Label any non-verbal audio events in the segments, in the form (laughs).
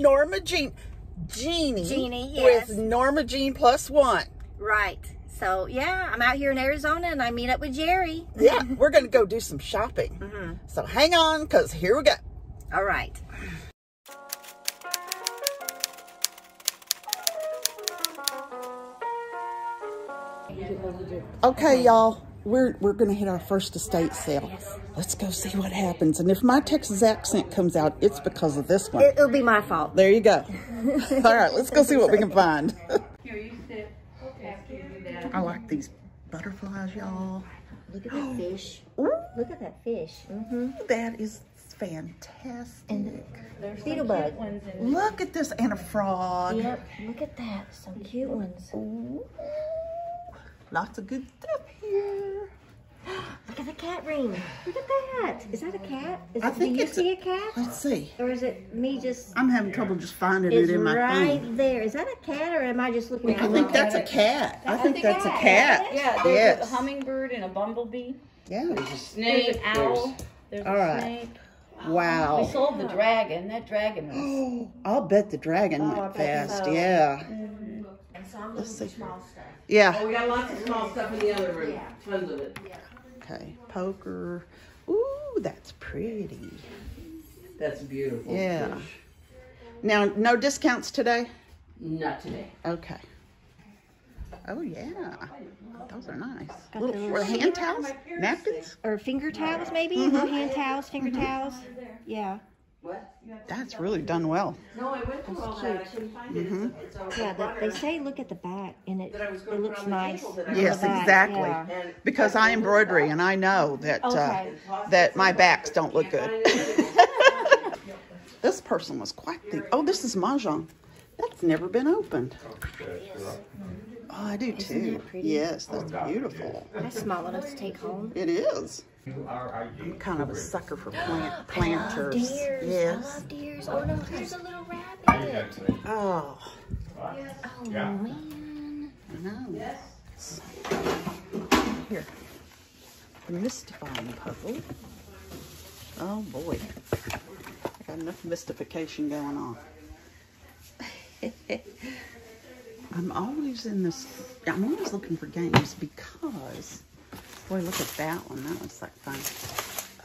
Norma Jean. Jeanie. Jeanie, yes. With Norma Jean plus one. Right. So yeah, I'm out here in Arizona and I meet up with Jerri. Yeah, we're going to go do some shopping. Mm-hmm. So hang on, because here we go. All right. Okay, y'all. We're we're gonna hit our first estate sale. Let's go see what happens. And if my Texas accent comes out, it's because of this one. It, will be my fault. There you go. (laughs) All right, let's go see what we can find. Here, you sit after you do that. I like these butterflies, y'all. Look at that fish. Ooh, Look at that fish. Mm-hmm. that is fantastic. And There's Beetle some bug. ones in Look at this and a frog. yep, look at that. Some cute ones. Ooh, lots of good stuff here. Look at the cat ring. Look at that. Is that a cat? Is I it, think do you it's a- see a cat? Let's see. Or is it me just I'm having trouble just finding it's it in my right phone. there. Is that a cat or am I just looking at I think that's a cat. I think that's a cat. Yeah, there's Yes. a hummingbird and a bumblebee. Yeah. There's a snake, owl. There's All a right. snake. We sold the dragon. That dragon was. (gasps) Oh, I'll bet the dragon Oh, went fast. so. Yeah. And so I'm Let's looking see. for small stuff. Yeah. Oh, we got lots of small stuff in the other room. Yeah. Tons of it. Okay. Poker. Ooh, that's pretty. That's beautiful. Yeah. fish. Now, no discounts today? Not today. Okay. Oh, yeah. Those are nice. Got Little, those. hand towels? Napkins? Or finger towels maybe? Mm-hmm. Little hand towels, finger towels. Yeah. What? That's really done well. No, I went through all that. I couldn't find it. Mm-hmm. It's, it's over Yeah, but they say look at the back and it That I was it gonna put looks on the nice. table that I Yes, exactly. yeah. Because I embroidery and I know that uh, Okay. that my backs don't look good. (laughs) (laughs) This person was quite the. Oh, this is mahjong. That's never been opened. Oh, I do too. that pretty? Yes, that's beautiful. That's small enough to take home. It is. I'm kind of a sucker for (gasps) plant I planters. love deers. I Yes. love deers. Oh no, there's a little rabbit. Oh, Oh man. I know. Here. The mystifying puzzle. Oh boy. I got enough mystification going on. (laughs) I'm always in this, I'm always looking for games because, boy, look at that one. That looks like fun.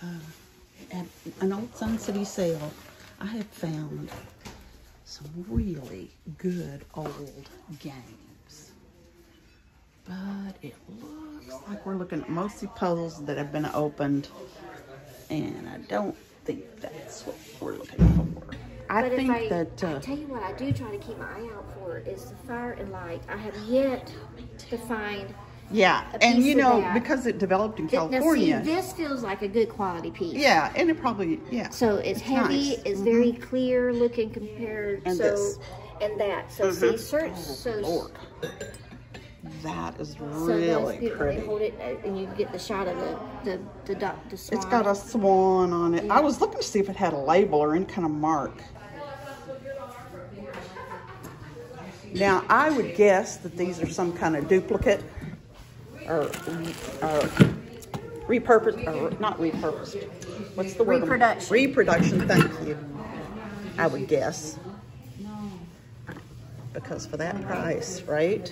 Uh, at an old Sun City sale, I have found some really good old games. But it looks like we're looking at mostly puzzles that have been opened, and I don't think that's what we're looking for. I But think I, that I uh, tell you what, I do try to keep my eye out for is the fire and light. I have yet to find. Yeah, and you know that. because it developed in Th- Now see, California, this feels like a good quality piece. yeah, and it probably yeah. So it's, heavy. nice. It's very clear looking compared. And so this. and that. So Mhm. see, search. So Lord, that is really. They pretty. hold it, uh, and you get the shot of the the the, duck, the swan. It's got a swan on it. I was looking to see if it had a label or any kind of mark. Now, I would guess that these are some kind of duplicate or, or repurposed, or not repurposed. What's the word? Reproduction. Reproduction, thank you. I would guess. Because for that price, right?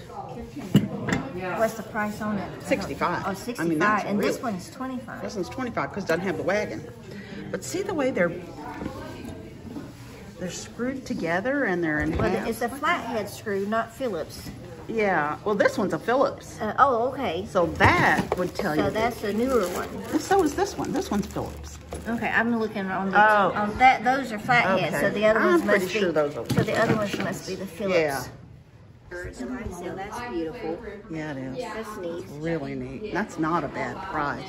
What's the price on it? 65. Oh, I mean, that's and this really- one's 25. This one's 25 because it doesn't have the wagon. But see the way they're they're screwed together and they're in Well, half. it's a flathead screw, not Phillips. Yeah. Well, this one's a Phillips. Uh, oh, okay. So that would tell So you. So that's a newer one. And so is this one. This one's Phillips. Okay, I'm looking on the Oh. on that. Those are flatheads. So the other I'm ones pretty must sure be. those are so the other ones must be the Phillips. Yeah. Birds of light. That's beautiful. Yeah, it is. That's neat. Really neat. That's not a bad price.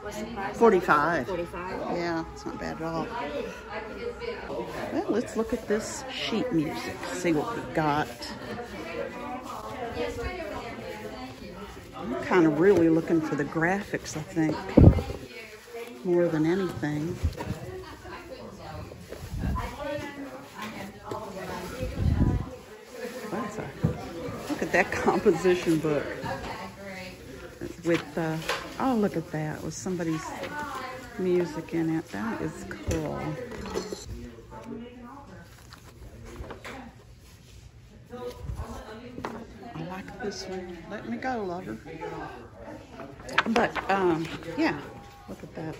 What's the price? 45. Forty-five. Yeah, it's not bad at all. Well, let's look at this sheet music. See what we've got. I'm kind of really looking for the graphics, I think, more than anything. A, look at that (laughs) composition book with, uh, oh, look at that, with somebody's music in it. That is cool. This one. Let me go, lover. But, um, yeah. Look at that.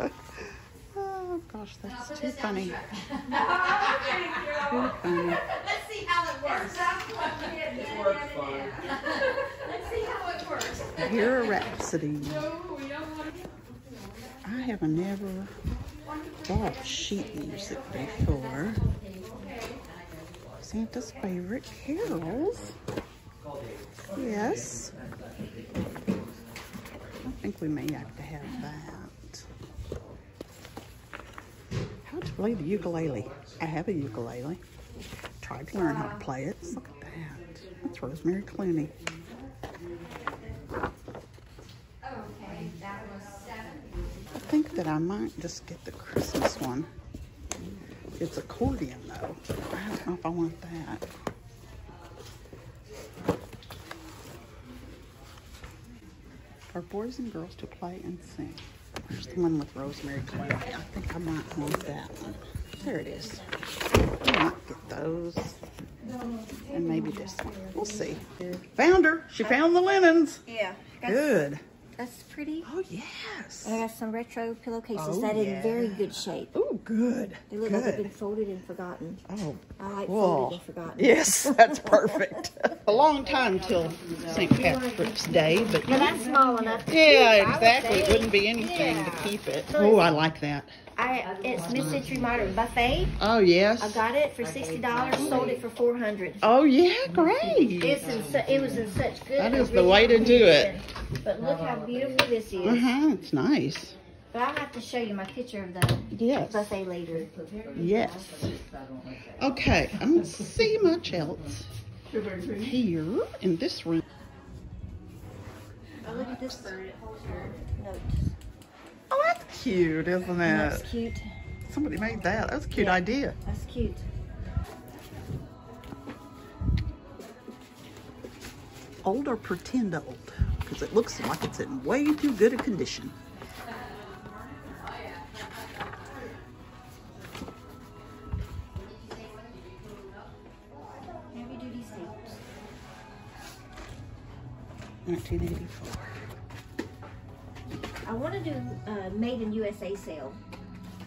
(laughs) oh, gosh, that's too funny. Too funny. Here a Rhapsody. I have never bought sheet music before. Santa's favorite carols. Yes. I think we may have to have that. How to play the ukulele. I have a ukulele. Tried to learn how to play it. Look at that. That's Rosemary Clooney. I think that I might just get the Christmas one. It's accordion though. I don't know if I want that. For boys and girls to play and sing. There's the one with Rosemary Clooney. I think I might want that one. There it is. I might get those. And maybe this one. We'll see. Found her. She found the linens. Yeah. Good. That's pretty. Oh, yes. And I got some retro pillowcases Oh, that yeah. in very good shape. Oh, good. They look like they've been folded and forgotten. Oh, I like Whoa. folded and forgotten. Yes, (laughs) that's perfect. (laughs) A long time till St. Patrick's Day, but But that's small enough. to yeah, I exactly. It wouldn't be anything to keep it. Oh, I like that. I it's Mid Century Modern Buffet. Oh, yes. I got it for sixty dollars. Sold it for four hundred. Oh, yeah, great. It's in su- it was in such good. That is the way to do it. But look how beautiful this is. Uh huh. It's nice. But I'll have to show you my picture of the Yes. buffet later. Yes. Okay, I don't see much else here in this room. Oh, look at this bird. It holds your notes. Oh, that's cute, isn't it? That's cute. Somebody made that. That's a cute Yeah. idea. That's cute. Old or pretend old? Because it looks like it's in way too good a condition. Heavy duty staples. 1984. I want to do uh, made in USA sale.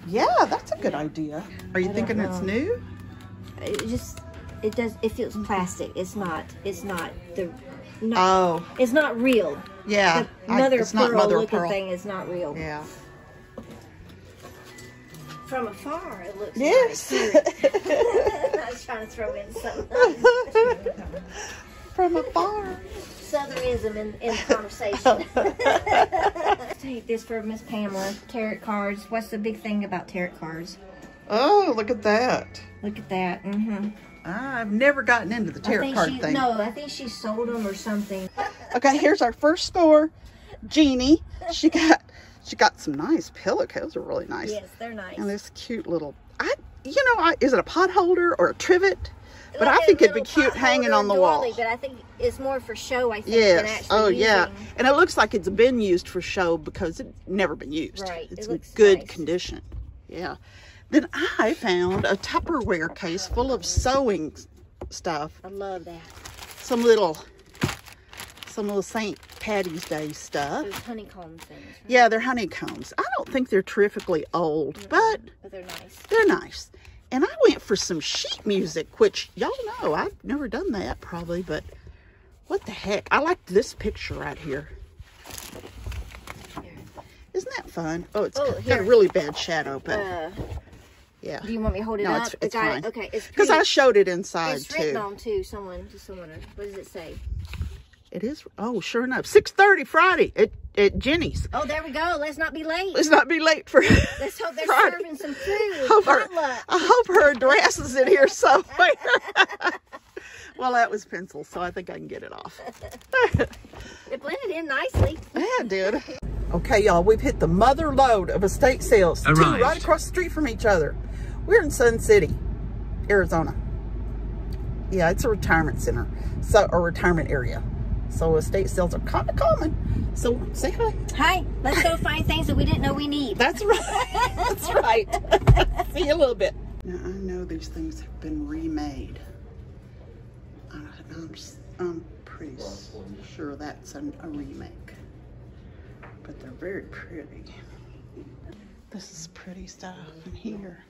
Yeah, that's a good idea. Are you I thinking it's new? It just it does it feels plastic. It's not it's not the not, Oh, it's not real. yeah. The I- it's of not pearl mother of looking pearl. thing is not real. Yeah. From afar, it looks Yes. nice. (laughs) I was trying to throw in some (laughs) From (laughs) afar. southernism in, in (laughs) conversation. (laughs) Take this for Miss Pamela. Tarot cards. What's the big thing about tarot cards? Oh, look at that. Look at that. Mm-hmm. I've never gotten into the tarot card she thing. no, I think she sold them or something. Okay, here's our first score. Jeanie. She got she got some nice pillowcases. Those are really nice. Yes, they're nice. And this cute little I you know, I, is it a pot holder or a trivet? But Like I think it'd be cute hanging on the wall. But I think it's more for show. I think. Than Yes. Oh, yeah. And it looks like it's been used for show because it's never been used. Right. It It's in good nice. condition. Yeah. Then I found a Tupperware case full of sewing stuff. I love that. Some little, some little St. Patty's Day stuff. Those honeycomb things. Right? Yeah, they're honeycombs. I don't think they're terrifically old, but But they're nice. they're nice. And I went for some sheet music, which y'all know I've never done that probably, but what the heck? I like this picture right here. Isn't that fun? Oh, it's Oh, got a really bad shadow, but Uh, yeah. do you want me to hold it No, up? it's- it's got fine. It. Okay, it's Because I showed it inside It's written too. on too. Someone, just someone. What does it say? It is. Oh, sure enough, six thirty Friday at at Jenny's. Oh, there we go. Let's not be late. Let's not be late for. Let's hope they're Friday. serving some food. Hope her, I hope her address is in here somewhere. (laughs) well, that was pencil, so I think I can get it off. It blended in nicely. Yeah, dude. Okay, y'all, we've hit the mother load of estate sales. Two right across the street from each other. We're in Sun City, Arizona. Yeah, it's a retirement center, so a retirement area. So estate sales are kind of common. So say hi. Hi. Let's go find things that we didn't know we need. That's right. (laughs) That's right. (laughs) See you a little bit. Now I know these things have been remade. Uh, I'm, s- I'm pretty sure that's an, a remake. But they're very pretty. This is pretty stuff. in here,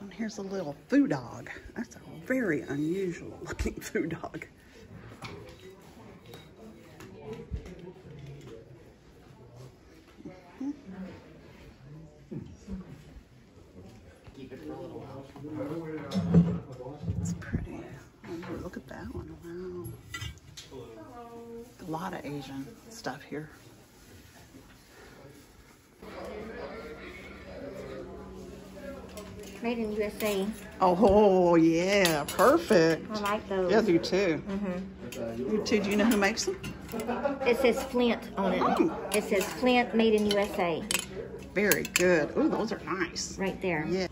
and here's a little foo dog. That's a very unusual looking (laughs) foo dog. It's pretty. Oh, look at that one. Wow. A lot of Asian stuff here. Made in USA. Oh, yeah. Perfect. I like those. Yeah, do too. Mm-hmm. You too. Do you know who makes them? It says Flint on it. Oh. It says Flint made in USA. Very good. Oh, those are nice. Right there. Yeah.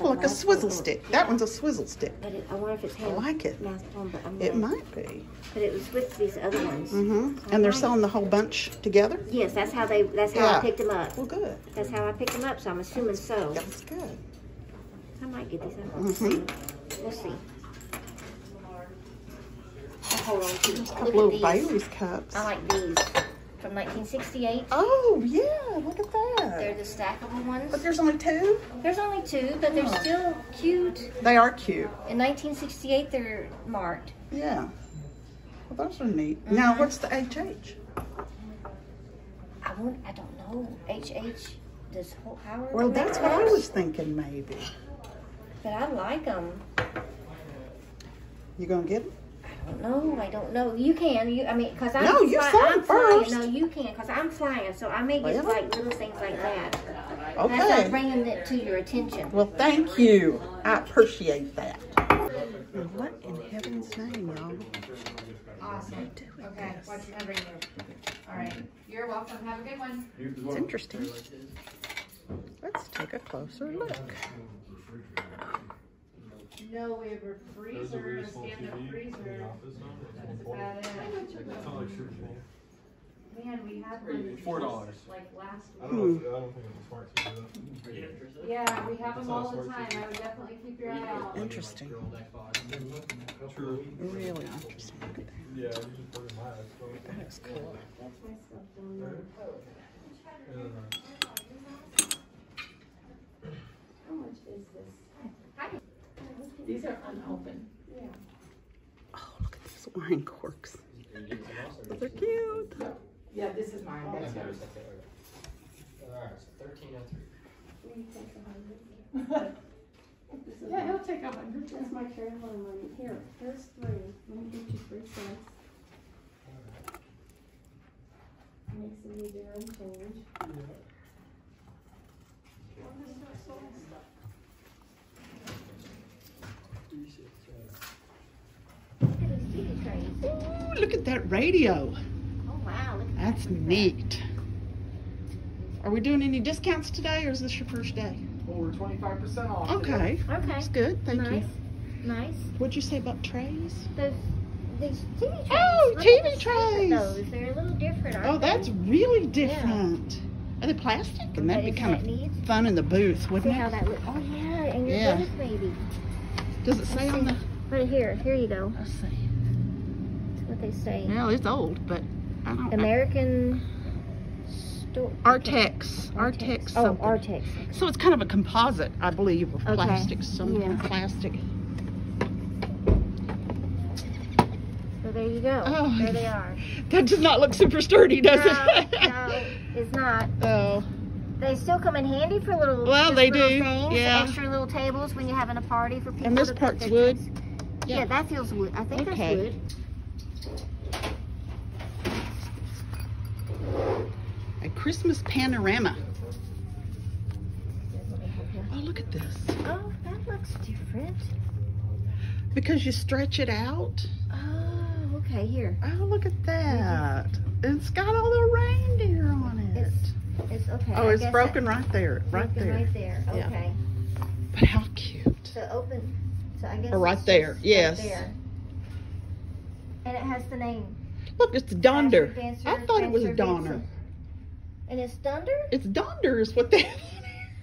Oh, look, a swizzle stick. That one's a swizzle stick. But it, I wonder if it's I like it. masked on, but I'm It might be. But it was with these other ones. Mm-hmm. And they're selling the whole bunch together? Yes, that's how they. That's how Yeah. I picked them up. Well, good. That's how I picked them up. So I'm assuming so. That's good. I might get these. I will Mhm. see. We'll see. I'll hold on to. Look Couple little at. Bailey's cups. I like these from 1968. Oh, yeah. Look at that. They're the stackable ones. But there's only two? There's only two, but they're Oh. still cute. They are cute. In 1968, they're marked. Yeah. Well, those are neat. Now, Mhm. what's the HH? I won't. I don't know. HH. Does Ho- Howard? Well, that's what I was thinking maybe. But I like them. You gonna get them? I don't know. I don't know. You can. You. I mean, cause I'm. No, you saw I'm it flying. First. No, you can, cause I'm flying. So I may get Really? like little things like that. That's not Okay. bringing it to your attention. Well, thank you. I appreciate that. What in heaven's name, y'all? Awesome. Okay, watch your hand right here. All right, you're welcome. Have a good one. It's interesting. Let's take a closer look. No, we have a freezer, a stand-up freezer. That's about it. Man, we had one. Four dollars. Like last week. I don't know. If, I don't think it's smart to do that. Yeah, we have them all the time. I would definitely keep your eye out. Interesting. True. Really interesting. Look at that. Yeah, you just put it in my eyes. That is cool. That's my stuff down there. And, How much is this? These are unopened. Yeah. Oh, look at these wine corks. Those are cute. Yeah, this is mine. That's yours. Alright, so thirteen oh three. Will you take a hundred? (laughs) Yeah, he'll take a hundred. That's my Carolina money. Here, here's three. Let me get you three cents. Makes it easier and change. Look at these TV trays. Ooh, look at that radio. Oh wow. Look at That's neat. Are we doing any discounts today or is this your first day? Well, we're twenty-five percent off. today. Okay. Okay. That's good. Thank nice. you. Nice. What'd you say about trays? Those these TV trays. Oh, Look TV the trays. Those. They're a little different. Oh, aren't Oh, they? that's really different. Are they plastic? And that'd be kind of neat? fun in the booth, wouldn't how it? that looks? Oh yeah, and your Yeah. booth maybe. Does it say on the? Right here. Here you go. Let's see. That's what they say. Well, it's old, but I don't. American store. Artex. Artex. Oh. Artex. So it's kind of a composite, I believe, of Okay. plastic. Some Yeah. plastic. So there you go. Oh. There they are. That does not look super sturdy, does no, it? no, (laughs) it's not. Oh. They still come in handy for little. Well, they little do, Things, yeah. Extra little tables when you're having a party for people. And this part's wood? Yeah. Yeah. that feels wood. I think Okay. that's wood. A Christmas panorama. Let me have here. Oh, look at this. Oh, that looks different. Because you stretch it out. Oh, okay. Here, Oh, look at that. It's got all the reindeer on it. it's it's okay. oh, I it's broken that- right there. Right broken there. Right there. Yeah. Okay. But how cute. So open. So I guess. Oh, right there. Yes. Right there. And it has the name. Look, it's Donder. Dasher, I thought it was Dancer, Donner. And it's Dunder? It's Donder is what they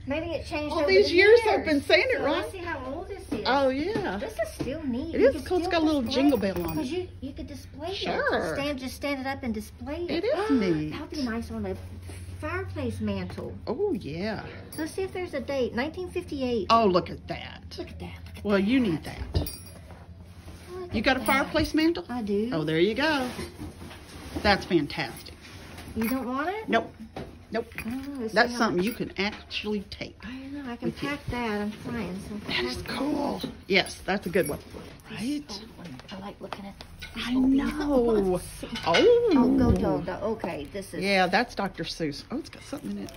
Maybe it changed All over these the years years. I've been saying it So right. Let's see how old this is. Oh yeah. This is still neat. It is cool. It's got a little jingle bell on it. you you could display Sure. it. Stand just stand it up and display it. It is (gasps) neat. That would be nice on a fireplace mantle. Oh yeah. Let's see if there's a date. 1958. Oh look at that. Look at that. Look at Well, you need that. Look You got a that. fireplace mantle? I do. Oh, there you go. That's fantastic. You don't want it? Nope. Nope. Oh, That's something much- you can actually take. I know. I can with you. pack that. I'm flying. So That is pack cool. Yes, that's a good one. Right? I like looking at. I know. Oh. (laughs) Oh, go, go, go. Okay, this is. Yeah, that's Dr. Seuss. Oh, it's got something in it.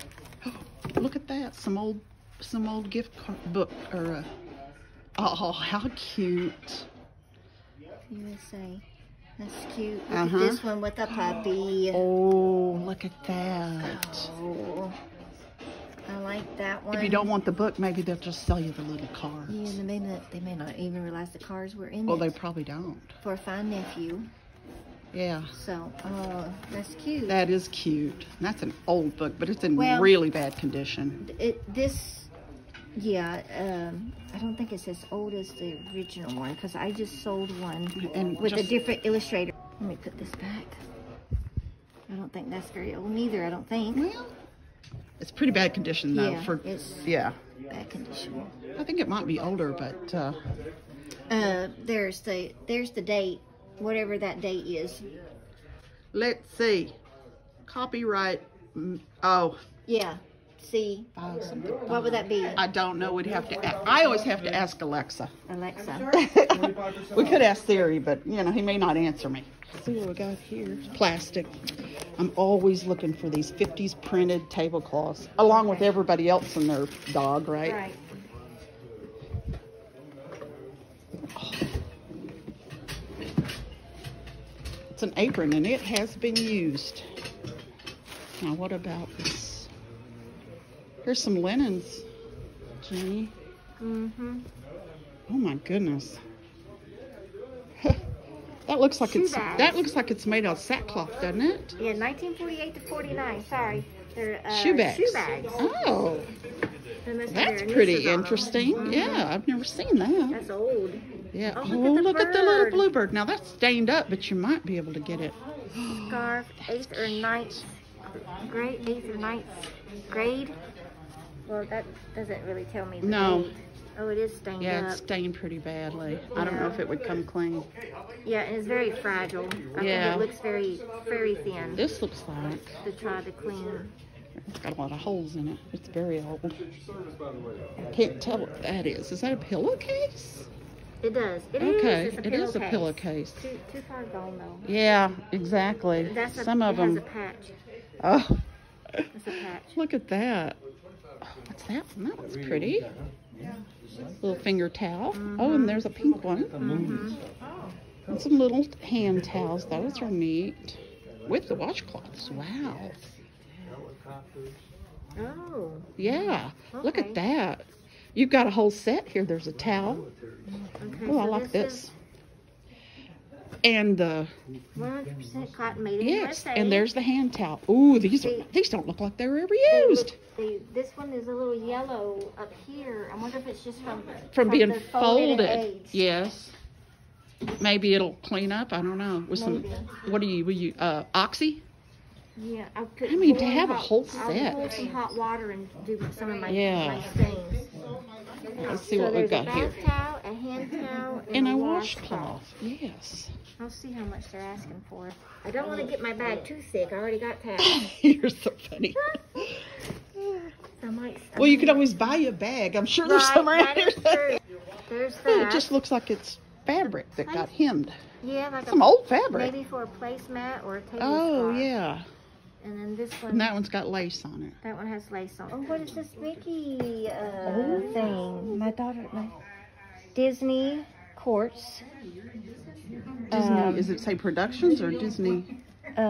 Oh, look at that. Some old, some old gift card book or. Uh, oh, how cute. USA. That's cute. Look Uh-huh. at this one with a puppy. Oh, look at that. Oh, I like that one. If you don't want the book, maybe they'll just sell you the little cards. Yeah, they may not. They may not even realize the cars were in Well, it they probably don't. for a fine nephew. Yeah, So, oh, that's cute. that is cute. That's an old book, but it's in Well- really bad condition. it this, yeah. Um, I don't think it's as old as the original one because I just sold one And with a different illustrator. Let me put this back. I don't think that's very old neither. I don't think. Well, it's pretty bad condition though. yeah, for it's yeah, bad condition. I think it might be older, but uh, Uh, there's the there's the date, whatever that date is. let's see. Copyright. mm, Oh, Yeah. See, uh, something. what would that be, I don't know. We'd have to. a I always have to ask Alexa. Alexa? (laughs) we could ask Siri, but you know he may not answer me. See what we got here? Plastic. I'm always looking for these 50s printed tablecloths, along with everybody else and their dog, right? Right. It's an apron and it has been used. Now what about this? Here's some linens, Jenny. Mm-hmm. Oh my goodness. (laughs) that looks like Shoe it's bags. that looks like it's made out of sackcloth, doesn't it? Yeah, 1948 to 49. Sorry, they're uh, shoe bags. Shoe bags. Oh, They must have that's pretty initials on them. interesting. Mhm. Yeah, I've never seen that. That's old. Yeah. Oh, Oh, look look, at the at the little bird. bluebird. Now that's stained up, but you might be able to get it. (gasps) Scarf, eighth or ninth grade, eighth or ninth grade. Well, that doesn't really tell me the No. date. Oh, it is stained Yeah, up. it's stained pretty badly. I don't know if it would come clean. Yeah, and it's very fragile. I Yeah. think it looks very, very thin This looks like to try to clean. it's got a lot of holes in it. It's very old. I can't tell what that is. Is that a pillowcase? It does. It is. Okay, It's a it is a pillowcase. pillowcase. Too, too far gone though. Yeah, exactly. That's a, Some of it has them. a patch. Oh, It's a patch. look at that. What's that? one? That one's pretty. Little finger towel. Oh, and there's a pink one. Mm-hmm. And some little hand towels. Those are neat. With the washcloths. Wow. Oh. Yeah. Look at that. You've got a whole set here. There's a towel. Okay. Oh, I so like is this. And the 100% cotton made in yes, USA. and there's the hand towel. Ooh, these are these don't look like they were ever used. this one is a little yellow up here. I wonder if it's just from From being the folded folded. Yes. Maybe it'll clean up. I don't know. With some, what are you? Will you? Uh, oxy? Yeah, put. I mean, to have a hot- whole I'll set. some hot water and do some of my Yeah. my stains. Let's see so what we've got here. towel, a hand towel, and, And a washcloth. Yes. I'll see how much they're asking for. I don't want to get my bag too thick. I already got towels. (laughs) You're so funny. (laughs) Well, you could always buy a bag. I'm sure there's some around here. It just looks like it's fabric that got hemmed. yeah, like Some a, old fabric. maybe for a placemat or a table Oh yeah. And then this one. And that one's got lace on it. That one has lace on. Oh, what is this Mickey uh, Oh. thing? My daughter, my Disney Courts. Disney. Um, is it say Productions or Disney? Uh,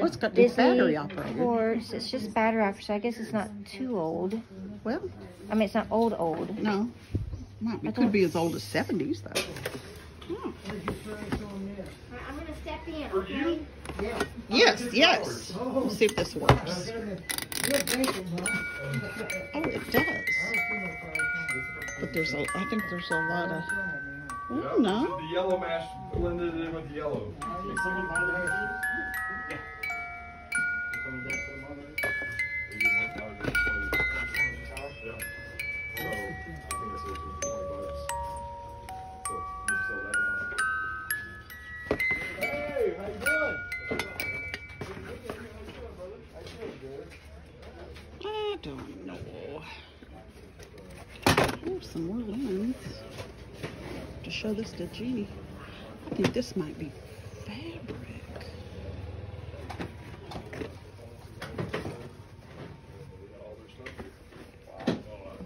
Oh, it's got these Disney battery operated. Courts. It's just battery operated, so I guess it's not too old. Well, I mean, it's not old old. no. It could be as old as 70s though. Oh in, For you? Yeah. Yes, yes. Oh. Let's see if this works. Oh. oh, it does. But there's a, I think there's a lot of, I don't. The yellow mash blended in with the yellow. Show this to Jeanie. I think this might be fabric.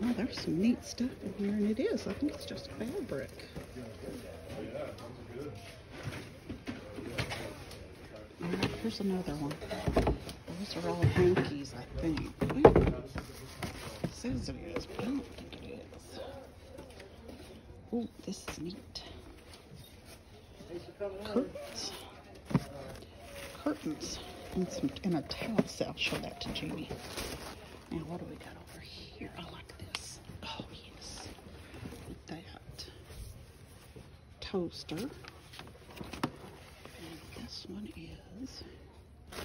Oh, there's some neat stuff in here, and it is. I think it's just fabric. All right, here's another one. Those are all hankies, I think. It says it is, but I don't think it is. Oh, this is neat. Curtains. Curtains. And some in a towel set. I'll show that to Jeanie. Now what do we got over here? I like this. Oh yes. That. Toaster. And this one is I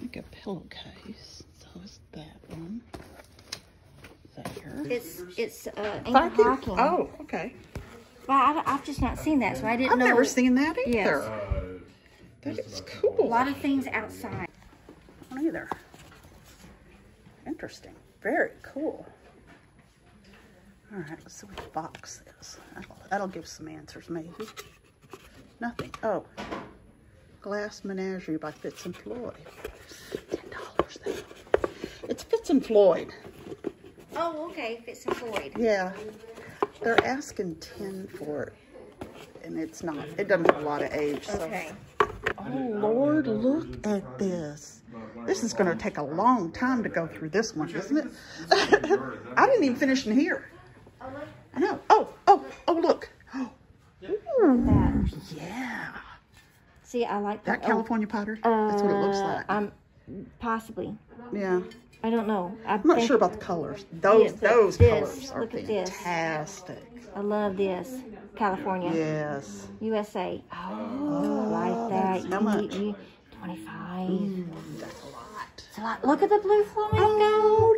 think a pillowcase. So is that one. There. It's it's uh, Amy Hawking. Oh, okay. Well, I, have just not seen that, so I didn't know. I've know. never seen that either. Yes. Uh, That is cool. a lot of things outside. Either. Interesting. Very cool. All right, let's see what the box is. That'll, that'll give some answers, maybe. Nothing. Oh, Glass Menagerie by Fitz and Floyd. Ten dollars there. It's Fitz and Floyd. Oh, okay. Fitz and Floyd. Yeah, they're asking ten for it, and it's not. It doesn't have a lot of age. So. Okay. Oh Lord, look at this. This is going to take a long time to go through this one, isn't it? (laughs) I didn't even finish in here. I know. Oh, oh, oh, look. Ooh, (gasps) yeah. See, I like That that. California pottery? That's what it looks Uh, like. I'm possibly. Yeah. I don't know. I I'm not sure about the colors. Those those this, colors are look at this. fantastic. I love this. California, Yes. USA. Oh, I oh, like that. How much? you- Twenty-five. That's a lot. It's a lot. Look at the blue flamingo. Oh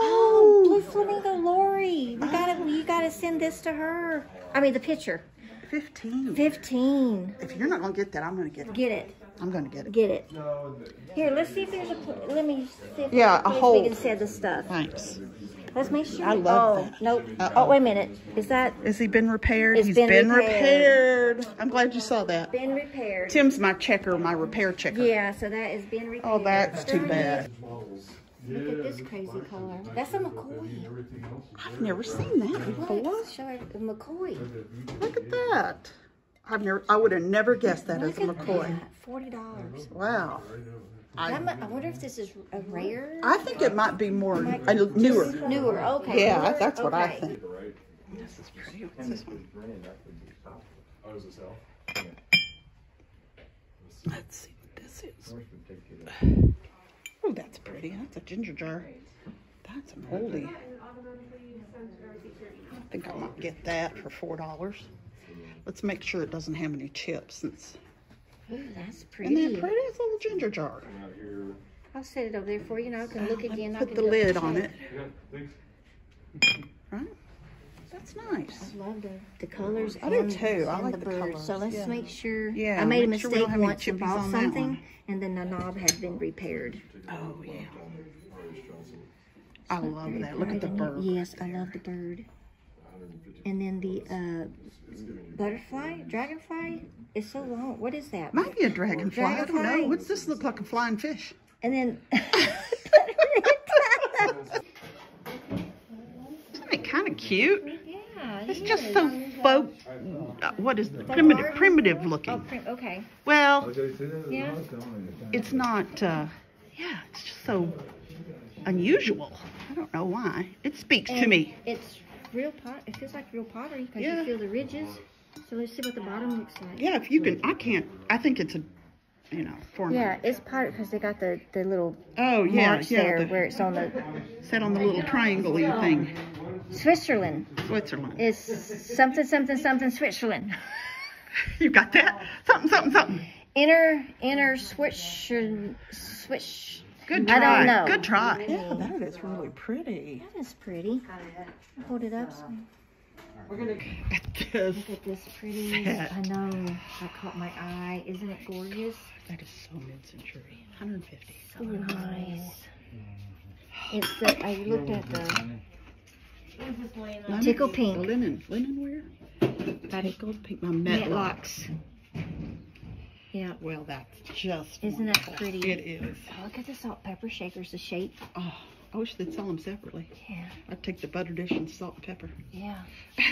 Oh, no. blue flamingo, Lori. We gotta, you gotta send this to her. I mean, the picture. 15. Fifteen. If you're not going to get that, I'm going to get it. Get it. I'm going to get it. Get it. Here, let's see if there's a. Let me see if Yeah, there's a place hole. we can set the stuff. Thanks. Let's make sure. I love oh, that. Nope. Uh-oh. Oh, wait a minute. Is that Has he been repaired? It's He's been been, repaired. repaired. I'm glad you saw that. been repaired? Tim's my checker, my repair checker. Yeah, so that is been repaired. Oh, that's too bad. it. Look at this crazy color. That's a McCoy. I've never seen that before. What? Show it. A McCoy. Look at that. I've never. I would have never guessed that as a Look at McCoy. that. Forty dollars. Wow. I, I wonder if this is a rare. I think it might be more uh, newer. Newer. Okay. Yeah, that's what I Okay. think. This is pretty. What's this one? Oh, is this L? Let's see what this is. Oh, that's pretty. That's a ginger jar. That's an oldie. I think I might get that for four dollars. Let's make sure it doesn't have any chips. Since Ooh, that's and pretty. then pretty it's a little ginger jar. I'll set it over there for you. Now I can look ah, again. I Put can the lid on it. Yeah. Right? That's nice. I love the, the colors. I do too. I like the the birds. So let's yeah. make sure. Yeah, I made a make sure mistake don't have any once and bought on that something, and then the knob had been repaired. Oh yeah. I love Very that. Look at the bird. neat. Yes, I love the bird. And then the uh, butterfly, dragonfly, is so long. What is that? Might be a dragonfly. I don't know. Dragonfly. What's this look like a flying fish? And then (laughs) Isn't it kind of cute? yeah, It's it just is. so folk. Uh, what is it? Primitive, primitive Oh, looking. prim- okay. Well, Yeah. it's not. Uh, yeah, it's just so unusual. I don't know why. It speaks to me. It's real pot. It feels like real pottery because Yeah. you feel the ridges. So let's see what the bottom looks like. Yeah, if you can, I can't. I think it's a, you know, form. Yeah, it's pottery because they got the, the little Oh yeah, marks yeah. there the- where it's on the. set on the little triangle thing. Switzerland. Switzerland. It's something, something, something Switzerland. (laughs) You got that? Something, something, something. Inner, inner Switzerland, Swiss. Good I try. don't know. Good try. Yeah, that is really pretty. That is pretty. Hold it up. so- We're gonna (laughs) at This. Look at this pretty. Set. I know. I caught my eye. Isn't it gorgeous? That is so mid-century. 150. So nice. Mm-hmm. It's the, I looked at the Lemon- Tickle pink. Linen. Linen wear? Tickled pink. My met locks. Metlox. Yeah. Well, that's just Isn't that pretty? It is. Oh, look at the salt pepper shakers, the shape. Oh, I wish they'd sell them separately. Yeah. I'd take the butter dish and salt and pepper. Yeah. (laughs)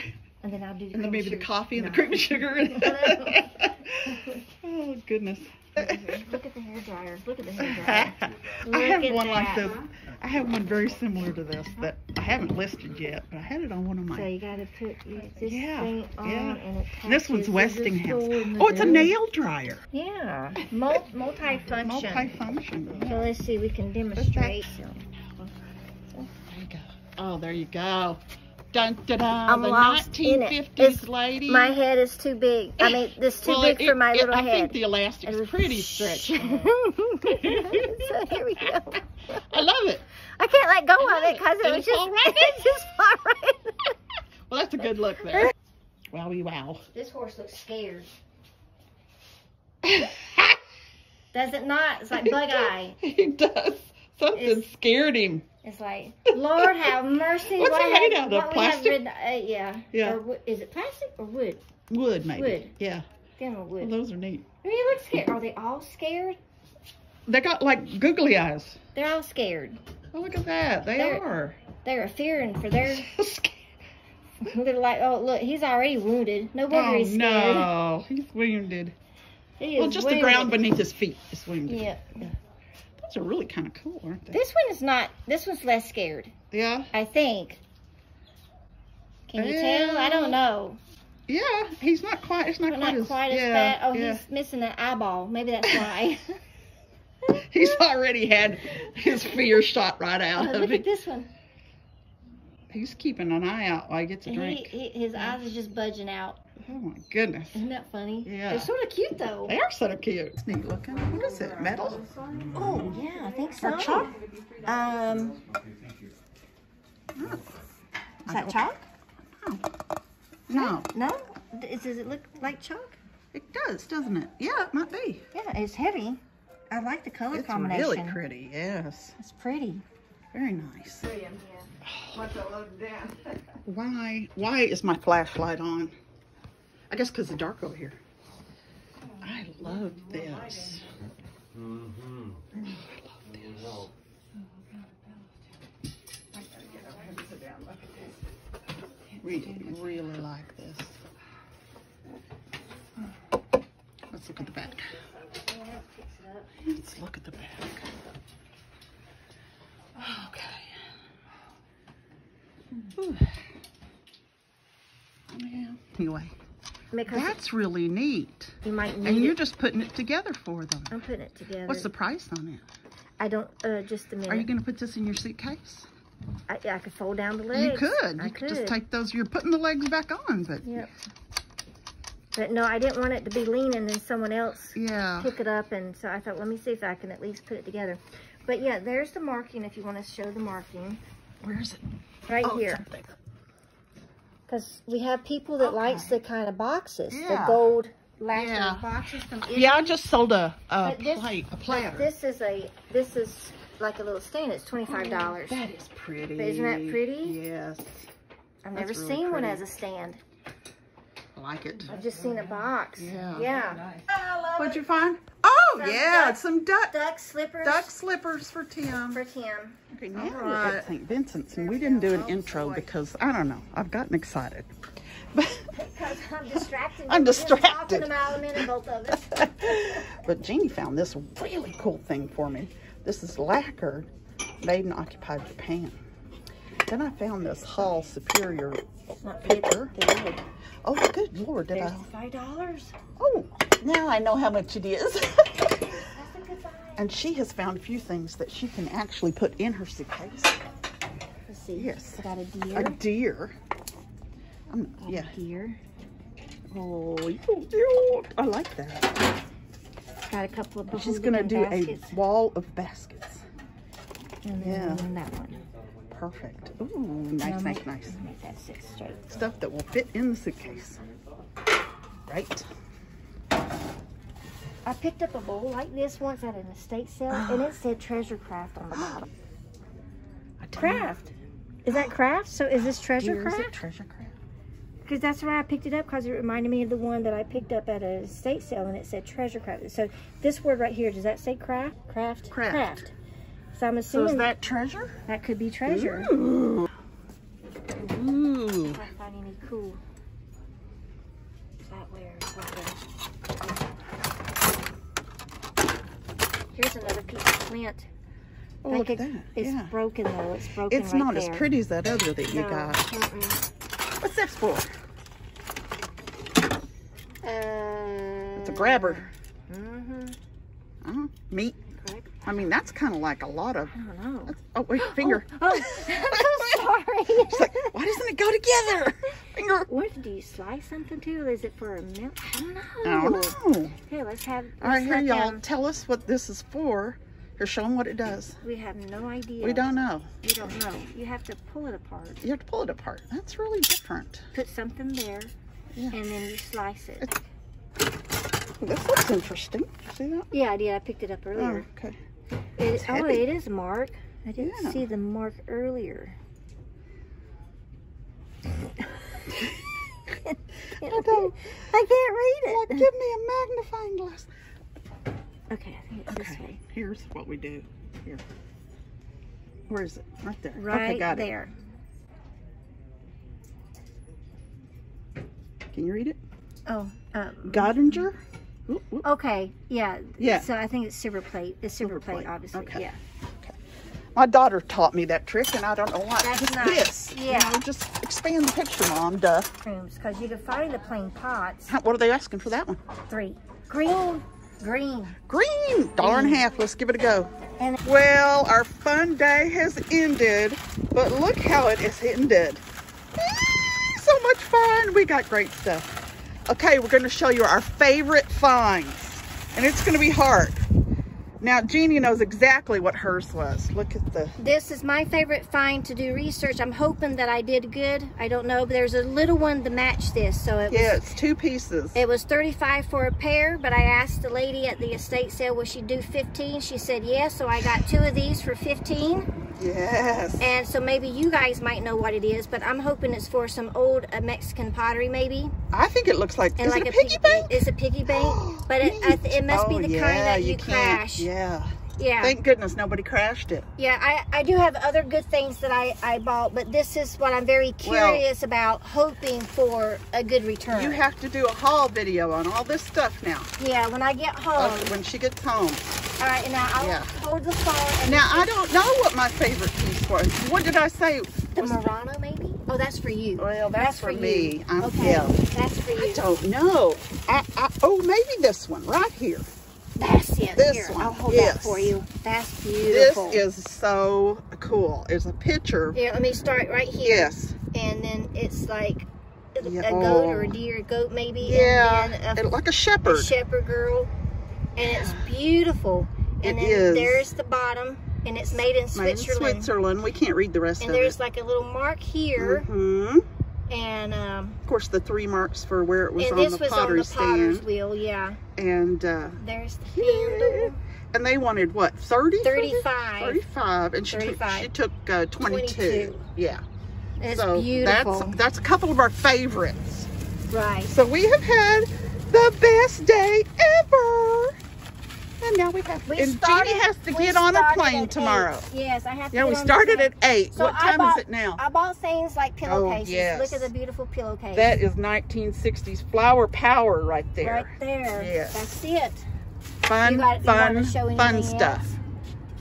And then I'll do the And then maybe the coffee and No. the cream and sugar. (laughs) (laughs) oh, goodness. Mm-hmm. Look at the hair dryer. Look at the hair (laughs) dryer. I have one like this. I have one very similar to this that I haven't listed yet, but I had it on one of my. So you gotta put this Yeah, thing on yeah. and it This one's Westinghouse. store in the Oh, it's a nail dryer. Yeah. Mul- multi-function. Multi-function. So let's see, we can demonstrate. There you go. Oh, there you go. Dun, dun, dun, I'm the lost in it. 1950s It's- lady. My head is too big. I mean, (laughs) this too Well, big it- for my it- little I head. I think the elastic is pretty stretchy. (laughs) so here we go. I love it. I can't let go I of it because it It'll was just, fall right (laughs) it just fall right. Well, that's a good look there. Wowie wow. This horse looks scared. Does it not? It's like bug eye. he does. Something It's- scared him. It's like, Lord have mercy. What's what it made out of? what we have Plastic? ridden- uh, yeah. Yeah. Or. Is it plastic or wood? Wood, maybe. Wood. Yeah. Them are Well, wood. those are neat. I mean, look scared. Are they all scared? They got like googly eyes. They're all scared. Oh, look at that. They They're- are. They're fearing for their. (laughs) (laughs) They're like, oh look, he's already wounded. No wonder oh, he's scared. no. He's wounded. He Well, is just the ground beneath his feet is wounded. Yeah. Those are really kind of cool, aren't they? This one is not. This one's less scared. Yeah. I think. Can you tell? I don't know. Yeah. He's not quite. It's not, quite, not as, quite as yeah, bad. Oh, yeah. he's missing an eyeball. Maybe that's (laughs) why. (laughs) He's already had his fear shot right out Oh, of look him. at this one. He's keeping an eye out while he gets a He, drink. he, his eyes are just budging out. Oh my goodness. Isn't that funny? Yeah. They're sort of cute though. They are so cute. It's neat looking. What is it? Metal? Oh, yeah, I think so. Or chalk? Um, is that chalk? No. No? Does does it look like chalk? It does, doesn't it? Yeah, it might be. Yeah, it's heavy. I like the color It's combination. really pretty. Yes. It's pretty. Very nice. (laughs) Why? Why is my flashlight on? I guess because the dark over here. I love this. Mm-hmm. Really, really like this. Let's look at the back. Let's look at the back. Okay. Whew. Yeah. Anyway, Because that's really neat. you might need And you're it. just putting it together for them. I'm putting it together. What's the price on it? I don't, uh, just a minute. Are you going to put this in your suitcase? I, I could fold down the legs. You could. I You could. could just take those. You're putting the legs back on, but Yep. But no, I didn't want it to be leaning and someone else yeah. pick it up. And so I thought, let me see if I can at least put it together. But yeah, there's the marking if you want to show the marking. Where is it? Right Oh, here. Because we have people that likes the kind of boxes. The gold lacquer Yeah. boxes from Italy. Yeah, I just sold a, a this- plate, a platter. this is a, this is like a little stand. It's $25. That is pretty. But isn't that pretty? Yes. I've never really seen one as a stand. I like it. I've just seen a box. Yeah. Yeah. What'd you find? Oh, Some yeah, duck- some duck Duck slippers. duck slippers for Tim. For Tim. Okay, now All we're right. at St. Vincent's, and we didn't do an oh, intro because I don't know. I've gotten excited. (laughs) Because I'm distracted. I'm distracted. Talking about both of us. (laughs) but Jeannie found this really cool thing for me. This is lacquered, made in occupied Japan. Then I found this Hall Superior picture. Good. Oh, good lord, did There's I? five dollars. Oh, now I know how much it is. (laughs) That's a good buy. and she has found a few things that she can actually put in her suitcase. Let's see. Yes. I got a deer. A deer. Um, I'm, Got yeah. A deer. Oh, cute. I like that. Got a couple of She's gonna do baskets. a wall of baskets. And then yeah. that one. Perfect. Ooh, nice, um, nice, nice. Make that straight. Stuff that will fit in the suitcase. Right. I picked up a bowl like this once at an estate sale, and it said treasure craft on the (gasps) bottom. Craft. Is that craft? So is this treasure deer, is it craft? treasure craft? Because that's why I picked it up because it reminded me of the one that I picked up at an estate sale and it said treasure craft. So this word right here, does that say craft? Craft? Craft. So I'm So assuming is that treasure? that could be treasure. Ooh. Ooh. If I find any cool flatware. Here's another piece of flint. Oh, look at that. It's yeah. broken though. It's broken It's right not there. as pretty as that other that you No, got. mm-mm. What's this for? Uh, It's a grabber. Mm-hmm. Uh-huh. Meat. I mean, that's kind of like a lot of. I don't know. Oh wait, oh, finger. Oh, (laughs) I'm so sorry. It's like, why doesn't it go together? (laughs) Finger. What do you slice something to? Is it for a meal? I don't know. I don't know. Okay, let's have. Let's All right, here, y'all. Um, Tell us what this is for. Here, show them what it does. We have no idea. We don't know. We don't know. You have to pull it apart. You have to pull it apart. That's really different. Put something there, Yeah. and then you slice it. This looks interesting. See that? Yeah, I did. I picked it up Oh, earlier. okay. It, oh, heavy. it is mark. I didn't Yeah. see the mark earlier. (laughs) I don't. I can't read it. Like, it. give me a magnifying glass. Okay, I think it's this Okay. way. Here's what we do. Here. Where is it? Right there. Right okay, got it. there. Can you read it? Oh, um, Godinger? Oop, oop. okay, yeah. Yeah. So I think it's silver plate. It's silver, Silver plate, plate, obviously. okay. Yeah. Okay. My daughter taught me that trick, and I don't know why. That's nice. This. Yeah. You know, just expand the picture, Mom. Duh. Because you can find the plain pots. How, what are they asking for that one? Three. Green. Green. Green. Dollar and a half. Let's give it a go. And Well, our fun day has ended, but look how it is ended. Ah, So much fun. We got great stuff. Okay, we're going to show you our favorite finds, and it's going to be hard. Now, Jeanie knows exactly what hers was. Look at the, this is my favorite find to do research. I'm hoping that I did good. I don't know, but there's a little one to match this. So it yeah, was it's two pieces. It was 35 for a pair, but I asked the lady at the estate sale, will she do 15? She said yes, so I got two of these for 15. Yes. And so maybe you guys might know what it is, but I'm hoping it's for some old uh, Mexican pottery maybe. I think it looks like, And is like a piggy pig- bank? It's a piggy bank, (gasps) but it, th- it must be Oh, the yeah, kind that you, can't- crash. Yeah. Yeah. Thank goodness nobody crashed it. Yeah, I, I do have other good things that I, I bought, but this is what I'm very Well- curious about, hoping for a good return. You have to do a haul video on all this stuff now. yeah, when I get home. Okay, when she gets home. All right, now I'll Yeah. hold the phone. And Now I don't know what my favorite piece was. What did I say? The Murano, maybe? Oh, that's for you. Well, that's, for, you. me. I'm okay, yeah. that's for you. I don't know. I, I, oh, maybe this one right here. That's it. This Here, one, I'll hold yes. that for you. That's This is so cool. It's a picture. Here, let me start right here. Yes. And then it's like a, Yeah, goat or oh. a deer, a goat maybe. Yeah. And then a, like a a shepherd. shepherd girl. And it's beautiful. And It then is. there's the bottom. And it's made in Switzerland. Made in Switzerland. We can't read the rest And of there's like a little mark here. Mm -hmm. And um, Of course, the three marks for where it was and on this the was on the potter's stand. wheel, yeah. And uh, There's the handle. and they wanted what 30 35. 35 and she 35. took she took uh, 22. 22. yeah It's so beautiful. that's that's a couple of our favorites right. so we have had the best day ever and now we have We and started- Jeanie has to we get on a started plane tomorrow eight. Yes, I have to yeah get we on started at 8 So what I time bought, is it now I bought things like oh, pillowcases. Oh, yes. Look at the beautiful pillowcase. that is 1960s flower power right there Right there. Yes. That's it. fun You got- fun wanna show fun stuff else?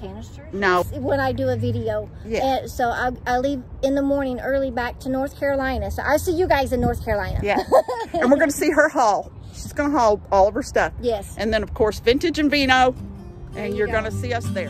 Canisters? no When I do a video. Yeah. And so I, I leave in the morning early back to North Carolina. So I see you guys in North Carolina. yeah (laughs) and we're going to see her haul she's going to haul all of her stuff Yes. and then of course vintage and vino and you you're go. going to see us there